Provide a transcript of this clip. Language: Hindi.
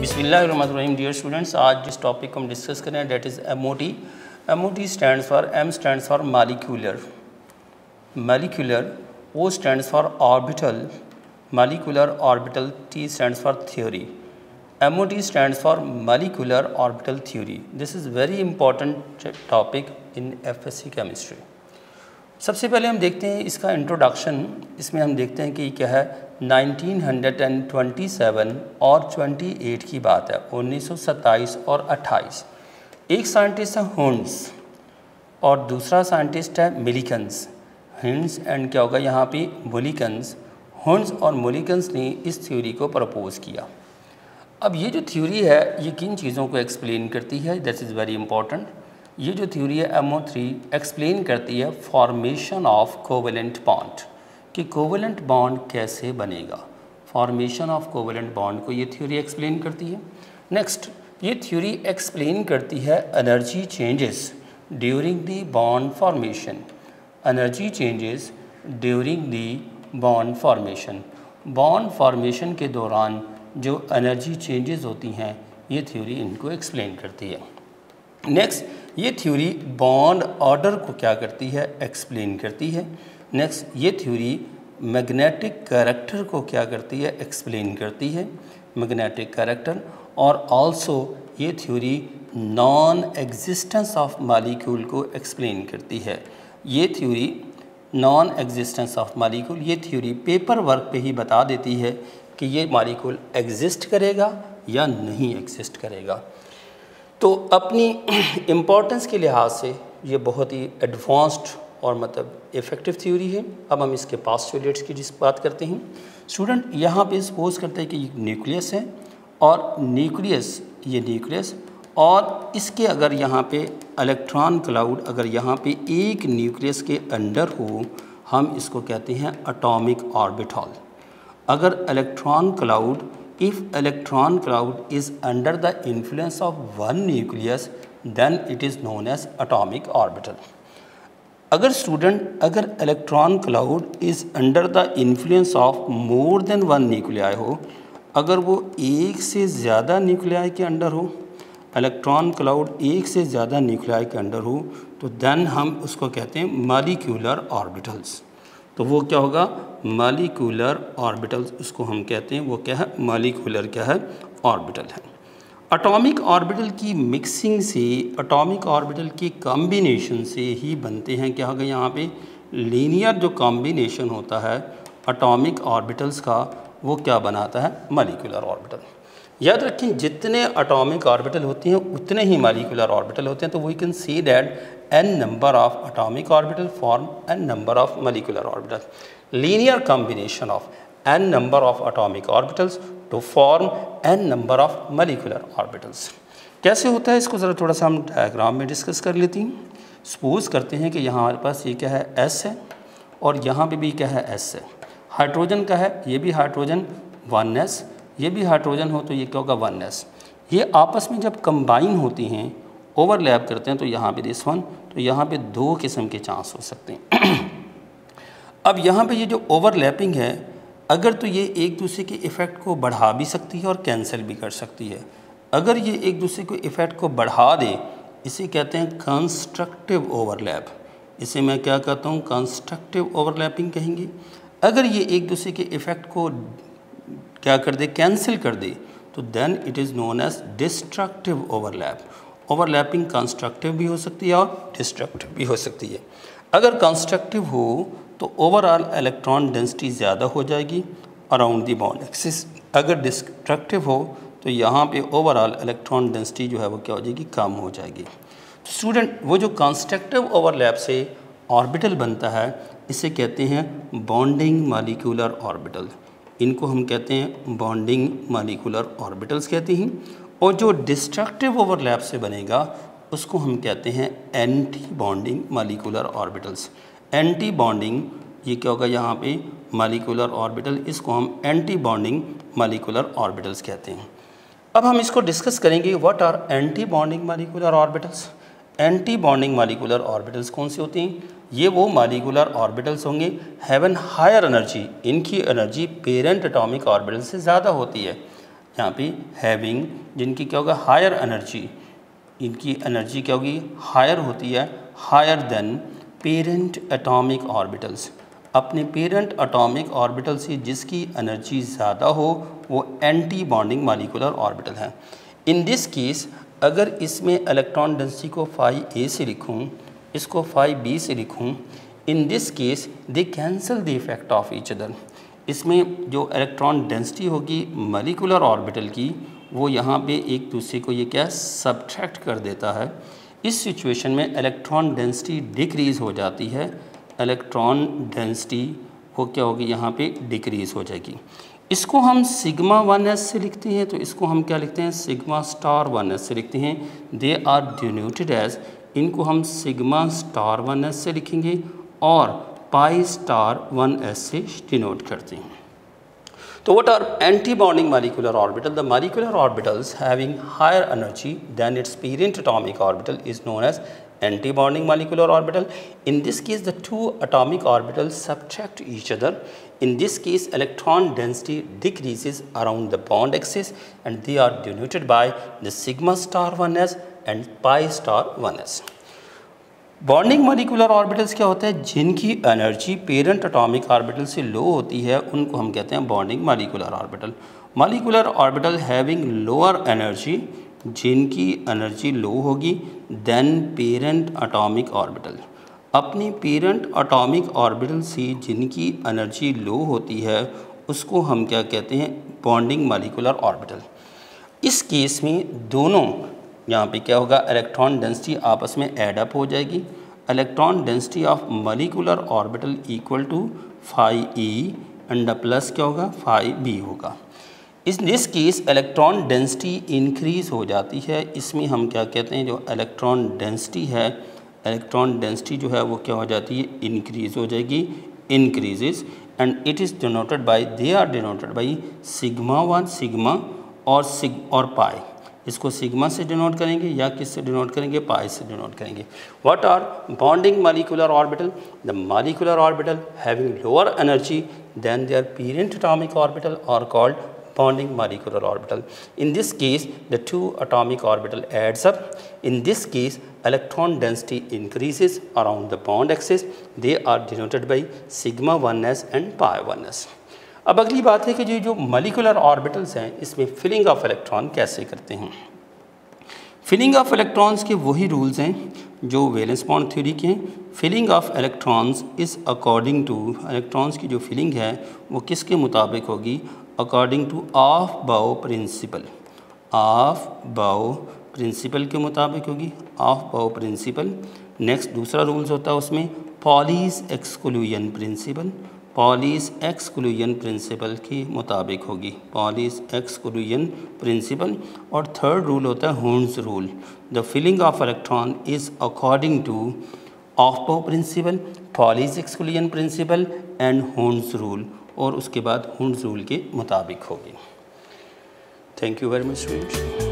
बिस्मिल्लाहिर्रहमानिर्रहीम। डियर स्टूडेंट्स आज जिस टॉपिक को हम डिस्कस करें that is M O T M O T stand for M stand for molecular molecular O stand for orbital molecular orbital T stand for theory M O T stand for molecular orbital theory this is very important topic in F S C chemistry सबसे पहले हम देखते हैं इसका इंट्रोडक्शन इसमें हम देखते हैं कि क्या है? 1927 और 28 की बात है 1927 और 28 एक साइंटिस्ट है होन्स और दूसरा साइंटिस्ट है मिलिकन्स हिंस एंड क्या होगा यहाँ पे? मोलिकन्स होन्स और मोलिकन्स ने इस थ्योरी को प्रपोज़ किया। अब ये जो थ्योरी है, ये किन चीज़ों को एक्सप्लेन करती है? दैट इज़ वेरी इंपॉर्टेंट ये जो थ्योरी है एम थ्री एक्सप्लेन करती है फॉर्मेशन ऑफ़ कोवलेंट बॉन्ड कि कोवलेंट बॉन्ड कैसे बनेगा। फॉर्मेशन ऑफ़ कोवलेंट बॉन्ड को ये थ्योरी एक्सप्लेन करती है। नेक्स्ट ये थ्योरी एक्सप्लेन करती है energy changes during the bond formation energy changes during the bond formation bond formation के दौरान जो एनर्जी चेंजेस होती हैं, ये थ्योरी इनको एक्सप्लेन करती है। नेक्स्ट ये थ्योरी बॉन्ड ऑर्डर को क्या करती है? एक्सप्लेन करती है। नेक्स्ट ये थ्योरी मैग्नेटिक कैरेक्टर को क्या करती है? एक्सप्लेन करती है। मैग्नेटिक कैरेक्टर और आल्सो ये theory non existence of molecule को एक्सप्लेन करती है। ये theory non existence of molecule ये थ्योरी पेपर वर्क पे ही बता देती है कि ये मालिक्यूल एग्जिस्ट करेगा या नहीं एग्जिस्ट करेगा। तो अपनी इम्पोर्टेंस के लिहाज से ये बहुत ही एडवांस्ड और मतलब इफ़ेक्टिव थ्योरी है। अब हम इसके पास्टुलेट्स की जिस बात करते हैं। स्टूडेंट यहाँ पे सपोज़ करते हैं कि ये न्यूक्लियस है और न्यूक्लियस ये न्यूक्लियस और इसके अगर यहाँ पे इलेक्ट्रॉन क्लाउड अगर यहाँ पे एक न्यूक्लियस के अंडर हो, हम इसको कहते हैं अटोमिक ऑर्बिटल अगर electron cloud if electron cloud is under the influence of one nucleus, then it is known as atomic orbital. अगर स्टूडेंट अगर electron cloud is under the influence of more than one nuclei हो, अगर वो एक से ज़्यादा न्यूक्लियाई के अंडर हो इलेक्ट्रॉन क्लाउड एक से ज़्यादा न्यूक्लियाई के अंडर हो तो देन हम उसको कहते हैं मालिक्यूलर ऑर्बिटल्स तो वो क्या होगा? मालिकुलर ऑर्बिटल उसको हम कहते हैं, वो क्या है? मालिकुलर क्या है? ऑर्बिटल है। अटोमिक ऑर्बिटल की मिक्सिंग से अटोमिक ऑर्बिटल के कॉम्बिनेशन से ही बनते हैं, क्या होगा यहाँ पे? लीनियर जो कॉम्बिनेशन होता है अटोमिक ऑर्बिटल्स का, वो क्या बनाता है? मालिकुलर ऑर्बिटल याद रखें, जितने अटोमिक ऑर्बिटल होते हैं, उतने ही मालिकुलर ऑर्बिटल होते हैं तो we can see that n number of atomic orbital form n number of molecular orbital linear combination of n number of atomic orbitals to form n number of molecular orbitals कैसे होता है इसको ज़रा थोड़ा सा हम डायग्राम में डिस्कस कर लेती हैं। सपोज़ करते हैं कि यहाँ हमारे पास ये क्या है एस है, और यहाँ पर भी क्या है एस है। हाइड्रोजन का है, ये भी हाइड्रोजन वन एस ये भी हाइड्रोजन हो तो ये क्या होगा? वन एस ये आपस में जब कंबाइन होती हैं ओवरलैप करते हैं तो यहाँ पे दिस वन तो यहाँ पे दो किस्म के चांस हो सकते हैं। अब यहाँ पे ये जो ओवरलैपिंग है, अगर तो ये एक दूसरे के इफ़ेक्ट को बढ़ा भी सकती है और कैंसिल भी कर सकती है। अगर ये एक दूसरे को इफ़ेक्ट को बढ़ा दे, इसे कहते हैं कंस्ट्रक्टिव ओवरलैप इसे मैं क्या कहता हूँ? कंस्ट्रक्टिव ओवरलैपिंग कहेंगे। अगर ये एक दूसरे के इफ़ेक्ट को क्या कर दे? कैंसिल कर दे। तो then it is known as destructive overlap overlapping constructive भी हो सकती है और डिस्ट्रक्टिव भी हो सकती है। अगर कंस्ट्रक्टिव हो तो ओवरऑल इलेक्ट्रॉन डेंसिटी ज़्यादा हो जाएगी अराउंड दी बाउंड एक्सिस अगर डिस्ट्रक्टिव हो तो यहाँ पे ओवरऑल इलेक्ट्रॉन डेंसिटी जो है वो क्या हो जाएगी? कम हो जाएगी। स्टूडेंट वो जो कंस्ट्रक्टिव ओवरलैप से ऑर्बिटल बनता है, इसे कहते हैं बॉन्डिंग मालिकुलर ऑर्बिटल इनको हम कहते हैं बॉन्डिंग मालिकुलर ऑर्बिटल्स कहते हैं। और जो डिस्ट्रक्टिव ओवरलैप से बनेगा, उसको हम कहते हैं anti bonding molecular orbitals anti bonding ये क्या होगा यहाँ पे? मालिकुलर ऑर्बिटल इसको हम एंटी बॉन्डिंग मालिकुलर ऑर्बिटल्स कहते हैं। अब हम इसको डिस्कस करेंगे what are anti bonding molecular orbitals anti bonding molecular orbitals कौन से होते हैं? ये वो मालिकुलर ऑर्बिटल्स होंगे। हैवन हायर एनर्जी इनकी एनर्जी पेरेंट एटॉमिक ऑर्बिटल से ज़्यादा होती है। यहाँ पे हैविंग जिनकी क्या होगा? हायर एनर्जी इनकी एनर्जी क्या होगी? हायर होती है। Higher than parent atomic orbitals अपने पेरेंट एटॉमिक ऑर्बिटल से जिसकी एनर्जी ज़्यादा हो, वो एंटी बॉन्डिंग मालिकुलर ऑर्बिटल है। इन दिस केस अगर इसमें इलेक्ट्रॉन डेंसिटी को फाइव ए से लिखूँ, इसको फाइव बी से लिखूँ in this case they cancel the effect of each other इसमें जो इलेक्ट्रॉन डेंसिटी होगी मलिकुलर ऑर्बिटल की, वो यहाँ पे एक दूसरे को ये क्या सब्ट्रैक्ट कर देता है। इस सिचुएशन में इलेक्ट्रॉन डेंसिटी डिक्रीज़ हो जाती है। इलेक्ट्रॉन डेंसिटी वो क्या होगी? यहाँ पे डिक्रीज़ हो जाएगी। इसको हम सिग्मा वन एस से लिखते हैं तो इसको हम क्या लिखते हैं? सिग्मा स्टार वन एस से लिखते हैं। दे आर डिनोटेड एज इनको हम सिग्मा स्टार वन एस से लिखेंगे और पाई स्टार वन एस से डिनोट करते हैं। तो what are anti bonding molecular orbital the molecular orbitals having higher energy than its parent atomic orbital is known as anti bonding molecular orbital in this case the two atomic orbital subtract each other in this case electron density decreases around the bond axis and they are denoted by the sigma star one S and pi star one S bonding molecular orbitals क्या होते हैं? जिनकी एनर्जी पेरेंट अटोमिक ऑर्बिटल से लो होती है, उनको हम कहते हैं bonding molecular orbital molecular orbital having lower energy जिनकी एनर्जी लो होगी देन पेरेंट अटोमिक ऑर्बिटल अपनी पेरेंट अटोमिक ऑर्बिटल से जिनकी एनर्जी लो होती है, उसको हम क्या कहते हैं? बॉन्डिंग मॉलिकुलर ऑर्बिटल इस केस में दोनों, यहाँ पे क्या होगा? इलेक्ट्रॉन डेंसिटी आपस में एडअप हो जाएगी। Electron density of molecular orbital equal to five E and plus क्या होगा? फाइव बी होगा। इस this case electron density increase हो जाती है। इसमें हम क्या कहते हैं? जो इलेक्ट्रॉन डेंसिटी है इलेक्ट्रॉन डेंसिटी जो है, वो क्या हो जाती है? इंक्रीज हो जाएगी। Increases and it is denoted by they are denoted by sigma one sigma और सिग और पाई इसको सिग्मा से डिनोट करेंगे या किस से डिनोट करेंगे? पाई से डिनोट करेंगे। What are bonding molecular orbital the molecular orbital having lower energy than their parent atomic orbital are called bonding molecular orbital. In this case, the two atomic orbital adds up. In this case, electron density increases around the bond axis. They are denoted by sigma 1s and pi 1s. अब अगली बात है कि जो जो मलिकुलर ऑर्बिटल्स हैं इसमें फिलिंग ऑफ़ इलेक्ट्रॉन कैसे करते हैं फिलिंग ऑफ़ इलेक्ट्रॉन्स के वही रूल्स हैं जो वेलेंस बॉन्ड थ्योरी के हैं filling of electrons is according to electrons की जो फिलिंग है वो किसके मुताबिक होगी according to Aufbau principle Aufbau principle के मुताबिक होगी। ऑफ़ बाओ प्रिंसिपल नेक्स्ट दूसरा रूल्स होता है उसमें Pauli's exclusion principle Pauli's exclusion principle के मुताबिक होगी। पॉलिस एक्सक्लूजन प्रिंसिपल और थर्ड रूल होता है Hund's rule the filling of electron is according to Aufbau principle Pauli's exclusion principle and Hund's rule और उसके बाद हुंड रूल के मुताबिक होगी। Thank you very much student